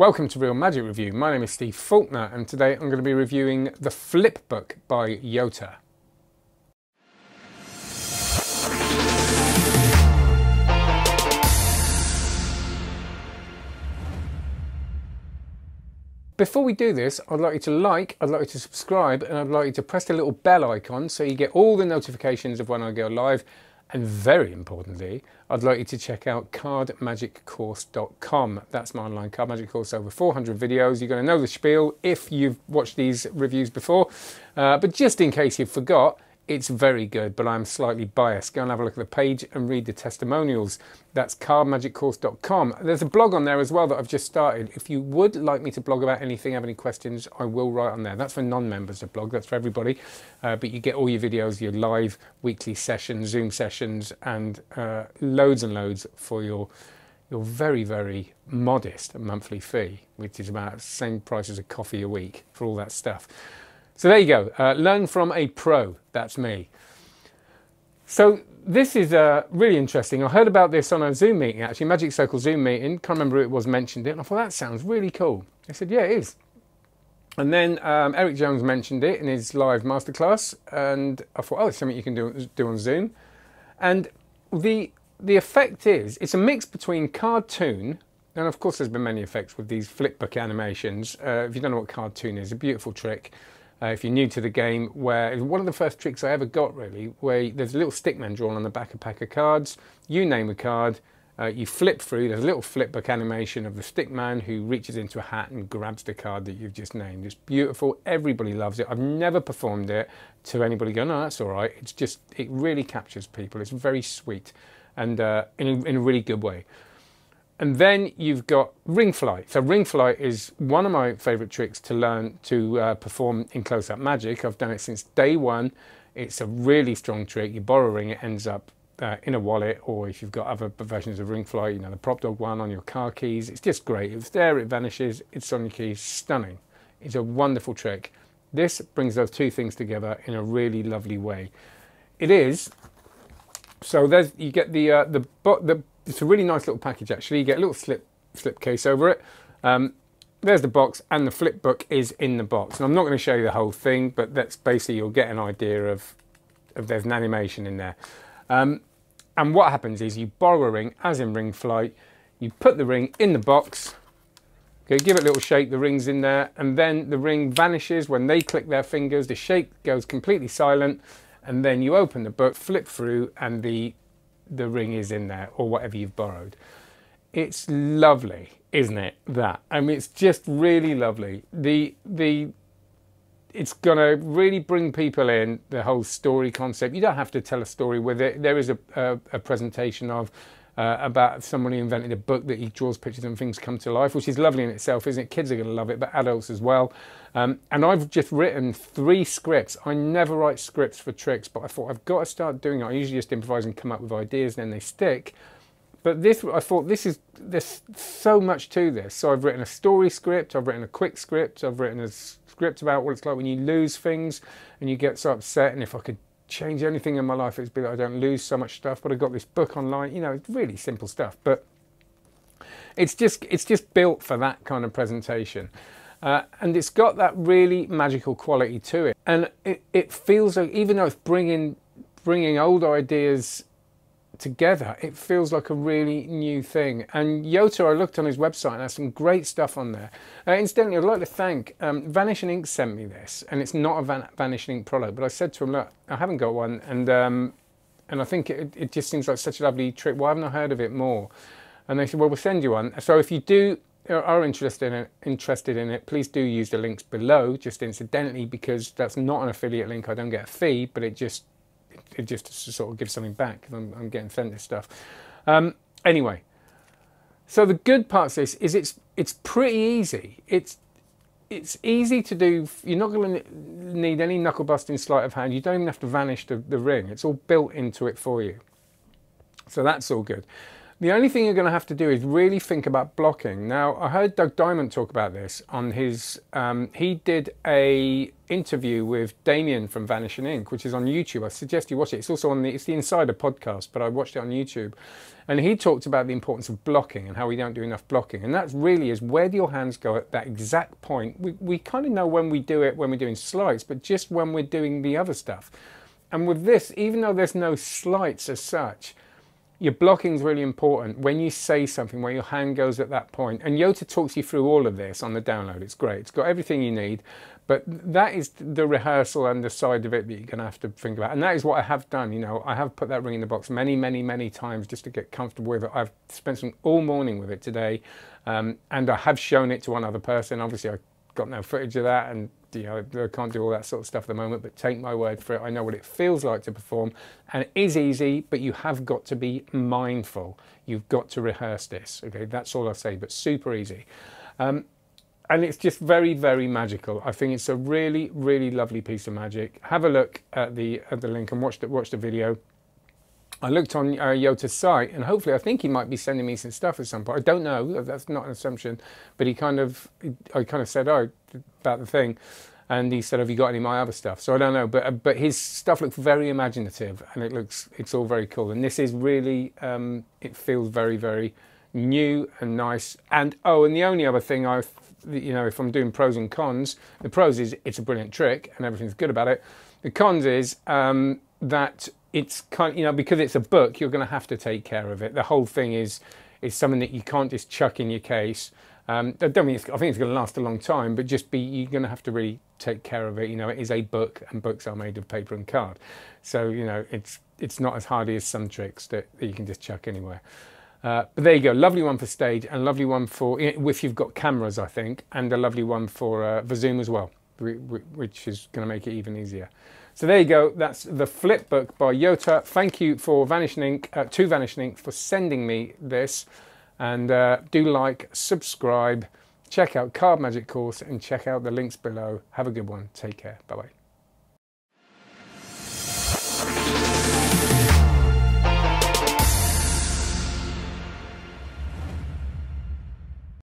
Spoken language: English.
Welcome to Real Magic Review. My name is Steve Faulkner and today I'm going to be reviewing The Flip Book by Jota. Before we do this, I'd like you to like, I'd like you to subscribe, and I'd like you to press the little bell icon so you get all the notifications of when I go live and very importantly, I'd like you to check out cardmagiccourse.com. That's my online card magic course, over 400 videos. You're going to know the spiel if you've watched these reviews before. Uh, but just in case you forgot, it's very good, but I'm slightly biased. Go and have a look at the page and read the testimonials. That's cardmagiccourse.com. There's a blog on there as well that I've just started. If you would like me to blog about anything, have any questions, I will write on there. That's for non-members, the blog. That's for everybody. Uh, but you get all your videos, your live weekly sessions, Zoom sessions, and uh, loads and loads for your your very, very modest monthly fee, which is about the same price as a coffee a week for all that stuff. So there you go. Uh, learn from a pro. That's me. So this is uh, really interesting. I heard about this on a Zoom meeting, actually, Magic Circle Zoom meeting. Can't remember who it was mentioned it. And I thought, that sounds really cool. I said, yeah, it is. And then um, Eric Jones mentioned it in his live masterclass. And I thought, oh, it's something you can do, do on Zoom. And the, the effect is, it's a mix between Cardtoon, and of course there's been many effects with these flipbook animations. Uh, if you don't know what Cardtoon is, a beautiful trick uh, if you're new to the game, where one of the first tricks I ever got really, where there's a little stickman drawn on the back of a pack of cards. You name a card, uh, you flip through. There's a little flipbook animation of the stickman who reaches into a hat and grabs the card that you've just named. It's beautiful. Everybody loves it. I've never performed it to anybody going, "No, that's all right." It's just it really captures people. It's very sweet and uh, in a, in a really good way. And then you've got ring flight. So ring flight is one of my favorite tricks to learn to uh, perform in close-up magic. I've done it since day one. It's a really strong trick. You borrow a ring, it ends up uh, in a wallet, or if you've got other versions of ring flight, you know, the prop dog one on your car keys. It's just great. It's there, it vanishes, it's on your keys. Stunning. It's a wonderful trick. This brings those two things together in a really lovely way. It is so there's you get the uh, the the it's a really nice little package actually. You get a little slip slip case over it. Um, there's the box and the flip book is in the box. And I'm not going to show you the whole thing, but that's basically you'll get an idea of, of there's an animation in there. Um, and what happens is you borrow a ring, as in ring flight, you put the ring in the box, okay, give it a little shake, the ring's in there, and then the ring vanishes when they click their fingers, the shake goes completely silent, and then you open the book, flip through, and the the ring is in there or whatever you've borrowed. It's lovely, isn't it? That I mean, it's just really lovely. The the it's going to really bring people in the whole story concept. You don't have to tell a story with it. There is a, a, a presentation of uh, about someone who invented a book that he draws pictures and things come to life, which is lovely in itself, isn't it? Kids are going to love it, but adults as well. Um, and I've just written three scripts. I never write scripts for tricks, but I thought I've got to start doing it. I usually just improvise and come up with ideas, and then they stick. But this, I thought this is there's so much to this. So I've written a story script, I've written a quick script, I've written a script about what it's like when you lose things and you get so upset. And if I could change anything in my life, it's be that I don't lose so much stuff. But I got this book online, you know, it's really simple stuff. But it's just it's just built for that kind of presentation. Uh, and it's got that really magical quality to it. And it, it feels like, even though it's bringing, bringing old ideas together, it feels like a really new thing. And Jota, I looked on his website and has some great stuff on there. Uh, incidentally, I'd like to thank um, Vanishing Inc sent me this, and it's not a Van Vanishing Inc product, but I said to him, look, I haven't got one, and um, and I think it, it just seems like such a lovely trick. Why haven't I heard of it more? And they said, well, we'll send you one. So if you do are interested in it, interested in it, please do use the links below, just incidentally, because that's not an affiliate link. I don't get a fee, but it just it just sort of gives something back. I'm, I'm getting sent this stuff. Um, anyway, so the good part of this is it's it's pretty easy. It's it's easy to do. You're not going to need any knuckle busting sleight of hand. You don't even have to vanish the, the ring. It's all built into it for you. So that's all good. The only thing you're going to have to do is really think about blocking. Now, I heard Doug Diamond talk about this on his. Um, he did a interview with Damien from Vanishing Inc, which is on YouTube. I suggest you watch it. It's also on the it's the Insider podcast, but I watched it on YouTube, and he talked about the importance of blocking and how we don't do enough blocking. And that really is where do your hands go at that exact point. We we kind of know when we do it when we're doing slides, but just when we're doing the other stuff. And with this, even though there's no slides as such your blocking is really important when you say something where your hand goes at that. And Jota talks you through all of this on the download. It's great. It's got everything you need. But that is the rehearsal and the side of it that you're going to have to think about. And that is what I have done. You know, I have put that ring in the box many, many, many times just to get comfortable with it. I've spent some all morning with it today. Um, and I have shown it to one other person. Obviously, I got no footage of that and you know, I can't do all that sort of stuff at the moment, but take my word for it. I know what it feels like to perform, and it is easy, but you have got to be mindful. You've got to rehearse this. Okay, that's all I say, but super easy. Um, and it's just very, very magical. I think it's a really, really lovely piece of magic. Have a look at the at the link and watch the watch the video. I looked on uh, Jota's site, and hopefully, I think he might be sending me some stuff at some point. I don't know; that's not an assumption. But he kind of, I kind of said, "Oh, about the thing," and he said, "Have you got any of my other stuff?" So I don't know, but uh, but his stuff looks very imaginative, and it looks it's all very cool. And this is really, um, it feels very, very new and nice. And oh, and the only other thing I, you know, if I'm doing pros and cons, the pros is it's a brilliant trick and everything's good about it. The cons is um, that it's kind you know because it's a book you're going to have to take care of it. The whole thing is is something that you can't just chuck in your case. Um, I don't mean I think it's going to last a long time but just be you're going to have to really take care of it. You know it is a book and books are made of paper and card. So you know it's it's not as hardy as some tricks that, that you can just chuck anywhere. Uh, but there you go. Lovely one for stage and lovely one for if you've got cameras I think and a lovely one for uh, for Zoom as well which is going to make it even easier so there you go. That's the flip book by Jota. Thank you for Vanishing Inc, uh, to Vanishing Inc for sending me this. And uh, do like, subscribe, check out Card Magic course, and check out the links below. Have a good one. Take care. Bye bye.